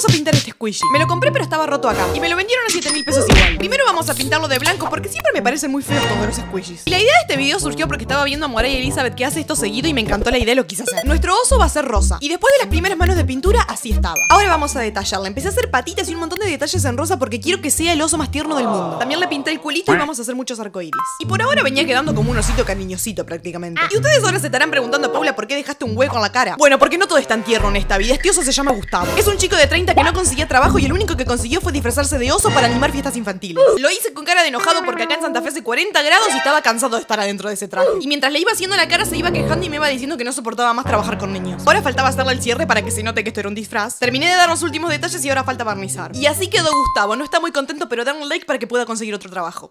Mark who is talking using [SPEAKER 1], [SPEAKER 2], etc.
[SPEAKER 1] vamos a pintar este squishy. Me lo compré pero estaba roto acá. Y me lo vendieron a 7 mil pesos. Primero vamos a pintarlo de blanco porque siempre me parecen muy feos todos los squishies. Y la idea de este video surgió porque estaba viendo a Moray y Elizabeth que hace esto seguido y me encantó la idea y lo quise hacer. Nuestro oso va a ser rosa. Y después de las primeras manos de pintura, así estaba. Ahora vamos a detallarla. Empecé a hacer patitas y un montón de detalles en rosa porque quiero que sea el oso más tierno del mundo. También le pinté el culito y vamos a hacer muchos arcoíris. Y por ahora venía quedando como un osito cariñosito prácticamente. Y ustedes ahora se estarán preguntando, Paula, ¿por qué dejaste un hueco en la cara? Bueno, porque no todo es tan tierno en esta vida. Este oso se llama Gustavo. Es un chico de 30 que no conseguía trabajo y el único que consiguió fue disfrazarse de oso para animar fiestas infantiles. Lo hice con cara de enojado porque acá en Santa Fe hace 40 grados y estaba cansado de estar adentro de ese traje. Y mientras le iba haciendo la cara se iba quejando y me iba diciendo que no soportaba más trabajar con niños. Ahora faltaba hacerle el cierre para que se note que esto era un disfraz. Terminé de dar los últimos detalles y ahora falta barnizar. Y así quedó Gustavo. No está muy contento, pero dan un like para que pueda conseguir otro trabajo.